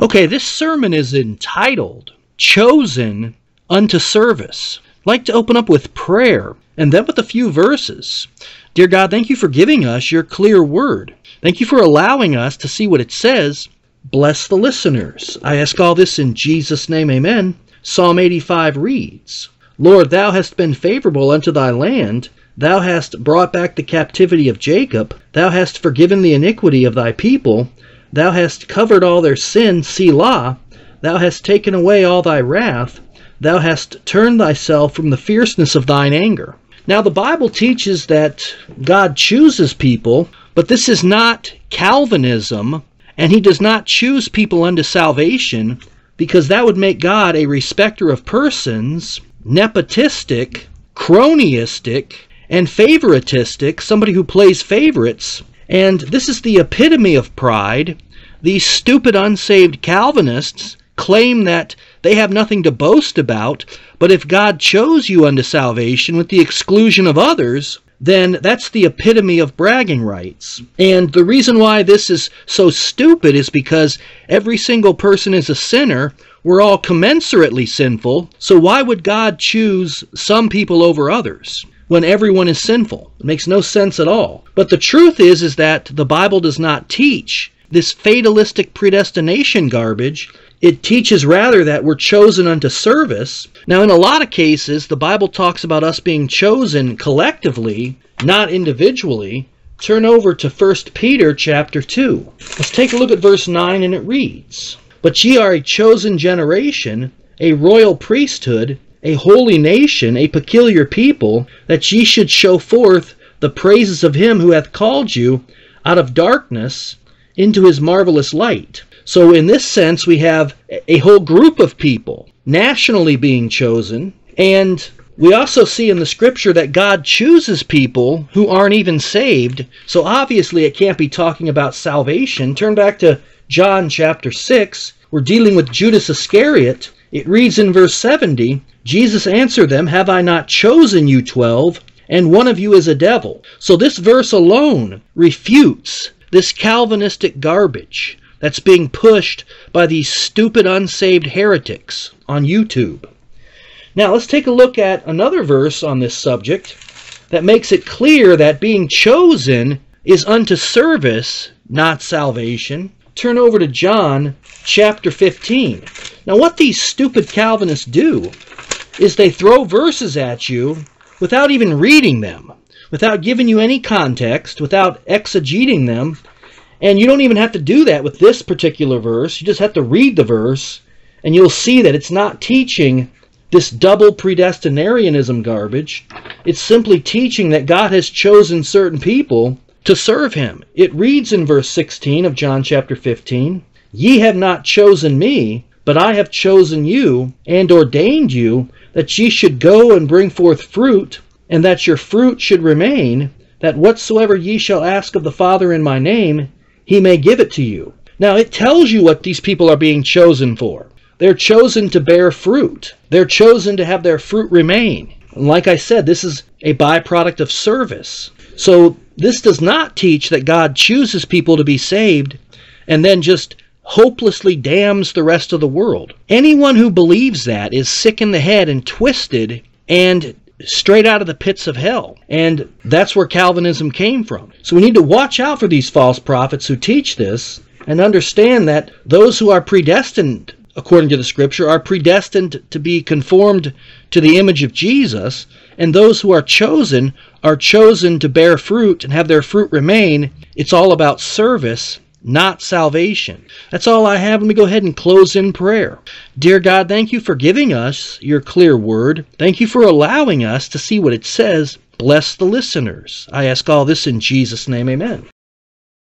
Okay, this sermon is entitled Chosen unto Service. I'd like to open up with prayer and then with a few verses. Dear God, thank you for giving us your clear word. Thank you for allowing us to see what it says. Bless the listeners. I ask all this in Jesus' name, amen. Psalm 85 reads Lord, thou hast been favorable unto thy land. Thou hast brought back the captivity of Jacob. Thou hast forgiven the iniquity of thy people. Thou hast covered all their sin, Selah. Thou hast taken away all thy wrath. Thou hast turned thyself from the fierceness of thine anger. Now, the Bible teaches that God chooses people, but this is not Calvinism, and He does not choose people unto salvation because that would make God a respecter of persons, nepotistic, cronyistic, and favoritistic, somebody who plays favorites. And this is the epitome of pride. These stupid, unsaved Calvinists claim that they have nothing to boast about, but if God chose you unto salvation with the exclusion of others, then that's the epitome of bragging rights. And the reason why this is so stupid is because every single person is a sinner. We're all commensurately sinful. So why would God choose some people over others? When everyone is sinful. It makes no sense at all. But the truth is is that the Bible does not teach this fatalistic predestination garbage. It teaches rather that we're chosen unto service. Now, in a lot of cases, the Bible talks about us being chosen collectively, not individually. Turn over to 1 Peter chapter 2. Let's take a look at verse 9, and it reads But ye are a chosen generation, a royal priesthood, a holy nation, a peculiar people, that ye should show forth the praises of him who hath called you out of darkness into his marvelous light. So, in this sense, we have a whole group of people nationally being chosen, and we also see in the scripture that God chooses people who aren't even saved. So, obviously, it can't be talking about salvation. Turn back to John chapter 6. We're dealing with Judas Iscariot. It reads in verse 70 Jesus answered them, Have I not chosen you twelve? And one of you is a devil. So, this verse alone refutes this Calvinistic garbage that's being pushed by these stupid unsaved heretics on YouTube. Now, let's take a look at another verse on this subject that makes it clear that being chosen is unto service, not salvation. Turn over to John chapter 15. Now, what these stupid Calvinists do is they throw verses at you without even reading them, without giving you any context, without exegeting them, and you don't even have to do that with this particular verse. You just have to read the verse, and you'll see that it's not teaching this double predestinarianism garbage. It's simply teaching that God has chosen certain people to serve him. It reads in verse 16 of John chapter 15 Ye have not chosen me, but I have chosen you and ordained you that ye should go and bring forth fruit, and that your fruit should remain, that whatsoever ye shall ask of the Father in my name, he may give it to you. Now, it tells you what these people are being chosen for. They're chosen to bear fruit, they're chosen to have their fruit remain. And like I said, this is a byproduct of service. So, this does not teach that God chooses people to be saved and then just hopelessly damns the rest of the world. Anyone who believes that is sick in the head and twisted and straight out of the pits of hell. And that's where Calvinism came from. So we need to watch out for these false prophets who teach this and understand that those who are predestined, according to the scripture, are predestined to be conformed to the image of Jesus, and those who are chosen are chosen to bear fruit and have their fruit remain. It's all about service not salvation. That's all I have. Let me go ahead and close in prayer. Dear God, thank you for giving us your clear word. Thank you for allowing us to see what it says. Bless the listeners. I ask all this in Jesus' name. Amen.